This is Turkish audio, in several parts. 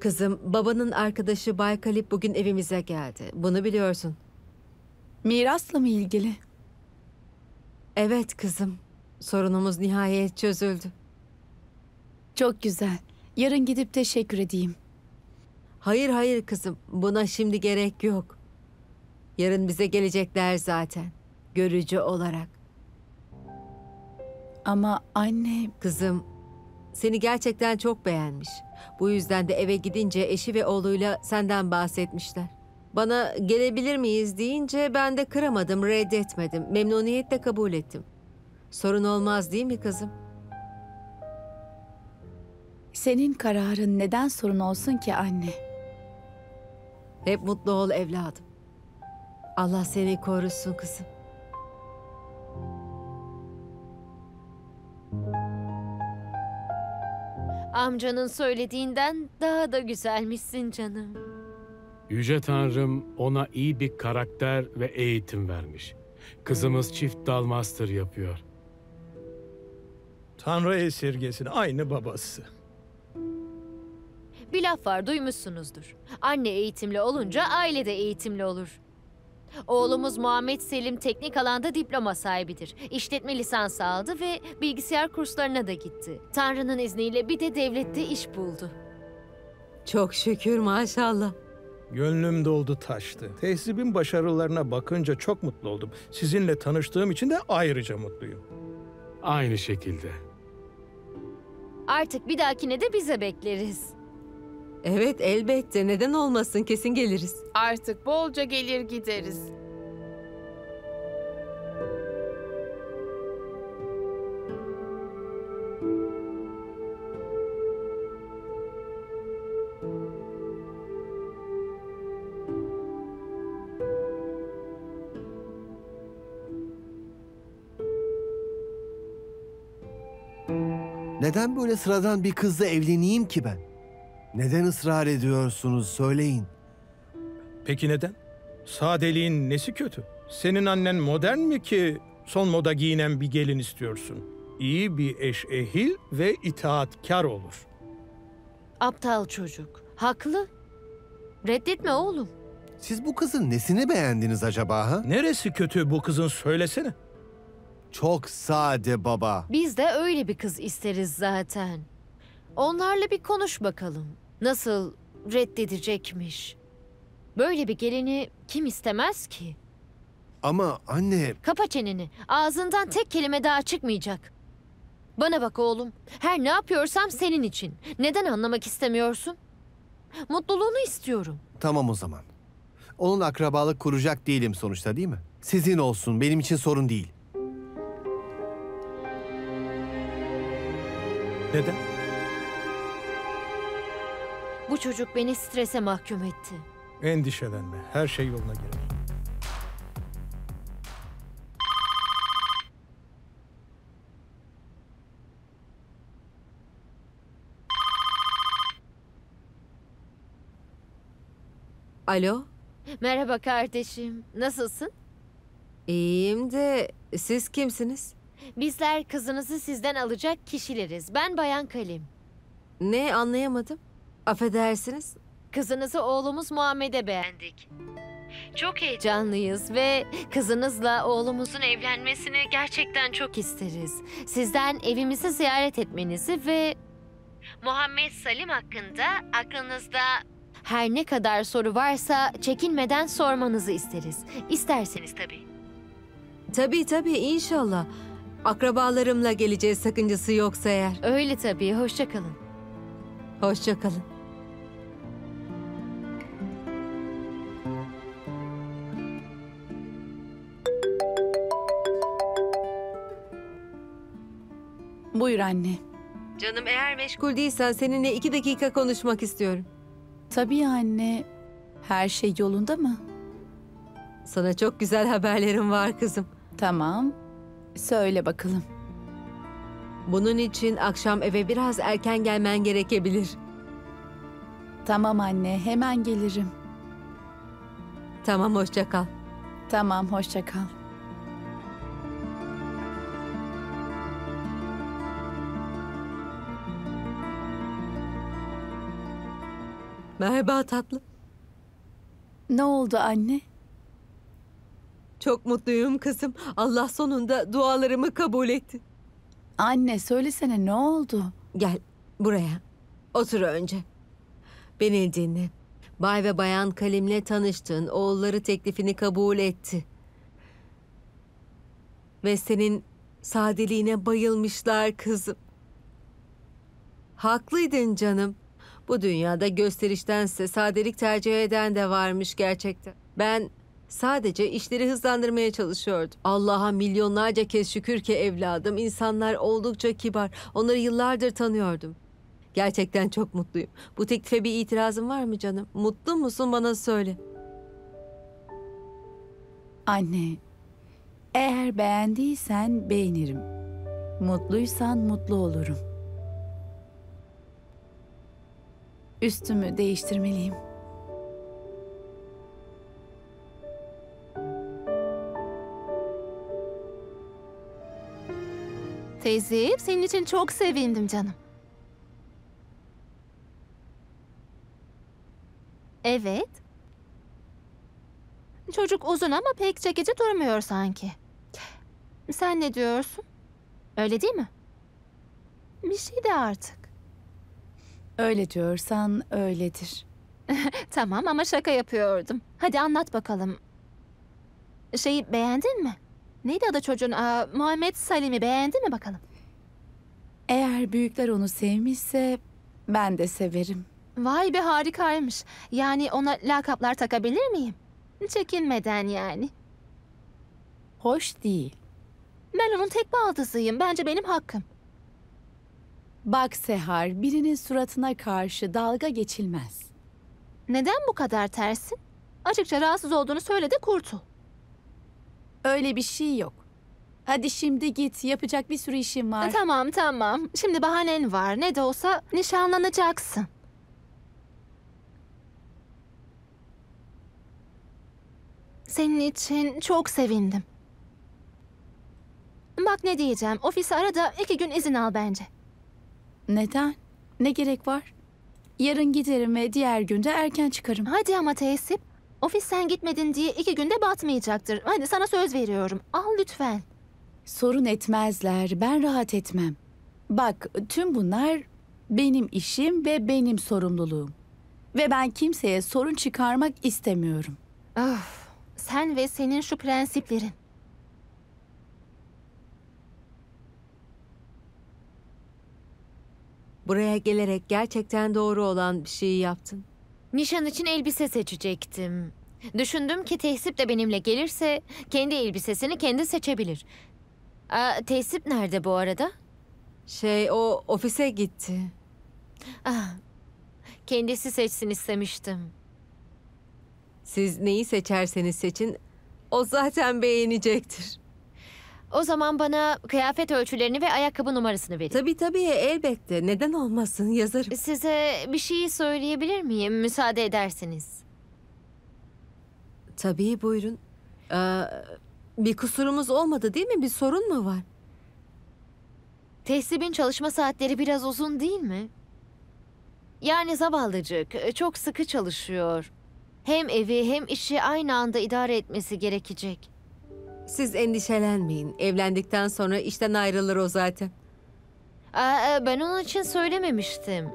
Kızım, babanın arkadaşı Bay Kalip bugün evimize geldi. Bunu biliyorsun. Mirasla mı ilgili? Evet kızım. Sorunumuz nihayet çözüldü. Çok güzel. Yarın gidip teşekkür edeyim. Hayır hayır kızım. Buna şimdi gerek yok. Yarın bize gelecekler zaten. Görücü olarak. Ama anne Kızım, seni gerçekten çok beğenmiş. Bu yüzden de eve gidince eşi ve oğluyla senden bahsetmişler. Bana gelebilir miyiz deyince ben de kıramadım, reddetmedim. Memnuniyetle kabul ettim. Sorun olmaz değil mi kızım? senin kararın neden sorun olsun ki anne? Hep mutlu ol evladım. Allah seni korusun kızım. Amcanın söylediğinden daha da güzelmişsin canım. Yüce Tanrım ona iyi bir karakter ve eğitim vermiş. Kızımız çift dal master yapıyor. Tanrı esirgesin aynı babası. Bir laf var duymuşsunuzdur. Anne eğitimli olunca aile de eğitimli olur. Oğlumuz Muhammed Selim teknik alanda diploma sahibidir. İşletme lisansı aldı ve bilgisayar kurslarına da gitti. Tanrı'nın izniyle bir de devlette iş buldu. Çok şükür maşallah. Gönlüm doldu taştı. Tehzibin başarılarına bakınca çok mutlu oldum. Sizinle tanıştığım için de ayrıca mutluyum. Aynı şekilde. Artık bir dahakine de bize bekleriz. Evet elbette neden olmasın kesin geliriz. Artık bolca gelir gideriz. Neden böyle sıradan bir kızla evleneyim ki ben? Neden ısrar ediyorsunuz söyleyin. Peki neden? Sadeliğin nesi kötü? Senin annen modern mi ki son moda giyinen bir gelin istiyorsun? İyi bir eş ehil ve itaatkar olur. Aptal çocuk. Haklı. Reddetme oğlum. Siz bu kızın nesini beğendiniz acaba ha? Neresi kötü bu kızın söylesene. Çok sade baba. Biz de öyle bir kız isteriz zaten. Onlarla bir konuş bakalım. Nasıl reddedecekmiş? Böyle bir gelini kim istemez ki? Ama anne Kapa çeneni. Ağzından tek kelime daha çıkmayacak. Bana bak oğlum. Her ne yapıyorsam senin için. Neden anlamak istemiyorsun? Mutluluğunu istiyorum. tamam o zaman. Onun akrabalık kuracak değilim sonuçta değil mi? Sizin olsun benim için sorun değil. Neden? Bu çocuk beni strese mahkum etti. Endişelenme. Her şey yoluna girer. Alo, Merhaba kardeşim. Nasılsın? iyiyim de siz kimsiniz? Bizler kızınızı sizden alacak kişileriz. Ben Bayan Kalim. Ne anlayamadım. Affedersiniz. Kızınızı oğlumuz Muhammed'e beğendik. Çok heyecanlıyız ve kızınızla oğlumuzun evlenmesini gerçekten çok isteriz. Sizden evimizi ziyaret etmenizi ve Muhammed Salim hakkında aklınızda her ne kadar soru varsa çekinmeden sormanızı isteriz. İsterseniz tabii. Tabii tabii inşallah. Akrabalarımla geleceğiz sakıncası yoksa eğer. Öyle tabii. Hoşça kalın. Hoşça kalın. Buyur anne. Canım eğer meşgul değilsen seninle iki dakika konuşmak istiyorum. Tabii anne. Her şey yolunda mı? Sana çok güzel haberlerim var kızım. Tamam. Söyle bakalım. Bunun için akşam eve biraz erken gelmen gerekebilir. Tamam anne, hemen gelirim. Tamam hoşça kal. Tamam, hoşça kal. Merhaba tatlım. Ne oldu anne? Çok mutluyum kızım. Allah sonunda dualarımı kabul etti. Anne söylesene ne oldu? Gel buraya. Otur önce. Beni dinle. Bay ve Bayan Kalim'le tanıştın. Oğulları teklifini kabul etti. Ve senin sadeliğine bayılmışlar kızım. Haklıydın canım. Bu dünyada gösteriştense sadelik tercih eden de varmış gerçekten. Ben sadece işleri hızlandırmaya çalışıyordum. Allah'a milyonlarca kez şükür ki evladım. İnsanlar oldukça kibar. Onları yıllardır tanıyordum. Gerçekten çok mutluyum. Bu teklife bir itirazın var mı canım? Mutlu musun bana söyle. Anne, eğer beğendiysen beğenirim. Mutluysan mutlu olurum. Üstümü değiştirmeliyim. Teyzeciğim senin için çok sevindim canım. Evet. Çocuk uzun ama pek çekici durmuyor sanki. Sen ne diyorsun? Öyle değil mi? Bir şey de artık. Öyle diyorsan öyledir. Tamam ama şaka yapıyordum. Hadi anlat bakalım. Şeyi beğendin mi? Neydi adı çocuğun? Aa, Muhammed Salim'i beğendin mi bakalım? Eğer büyükler onu sevmişse ben de severim. Vay be harikaymış. Yani ona lakaplar takabilir miyim? Çekinmeden yani. Hoş değil. Ben onun tek baldızıyım. Bence benim hakkım. Bak Sehar, birinin suratına karşı dalga geçilmez. Neden bu kadar tersin? Açıkça rahatsız olduğunu söyle de kurtul. Öyle bir şey yok. Hadi şimdi git, yapacak bir sürü işim var. Tamam tamam. Şimdi bahanen var. Ne de olsa nişanlanacaksın. Senin için çok sevindim. Bak ne diyeceğim. Ofisi ara da iki gün izin al bence. Neden? Ne gerek var? Yarın giderim ve diğer günde erken çıkarım. Hadi ama tesip. Ofis sen gitmedin diye iki günde batmayacaktır. Hadi sana söz veriyorum. Al lütfen. Sorun etmezler, ben rahat etmem. Bak, tüm bunlar benim işim ve benim sorumluluğum. Ve ben kimseye sorun çıkarmak istemiyorum. Of, sen ve senin şu prensiplerin. Buraya gelerek gerçekten doğru olan bir şeyi yaptın. Nişan için elbise seçecektim. Düşündüm ki Tehsip de benimle gelirse kendi elbisesini kendi seçebilir. Aa, Tehsip nerede bu arada? Şey o ofise gitti. Ah, kendisi seçsin istemiştim. Siz neyi seçerseniz seçin o zaten beğenecektir. O zaman bana kıyafet ölçülerini ve ayakkabı numarasını verin. Tabii tabii elbette. Neden olmasın yazarım. Size bir şey söyleyebilir miyim müsaade ederseniz? Tabii buyurun. Ee, bir kusurumuz olmadı değil mi? Bir sorun mu var? Tehsip'in çalışma saatleri biraz uzun değil mi? Yani zavallıcık çok sıkı çalışıyor. Hem evi hem işi aynı anda idare etmesi gerekecek. Siz endişelenmeyin. Evlendikten sonra işten ayrılır o zaten. Aa, ben onun için söylememiştim.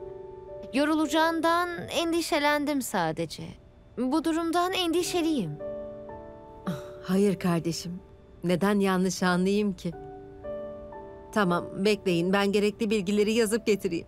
Yorulacağından endişelendim sadece. Bu durumdan endişeliyim. Hayır kardeşim. Neden yanlış anlayayım ki? Tamam, bekleyin. Ben gerekli bilgileri yazıp getireyim.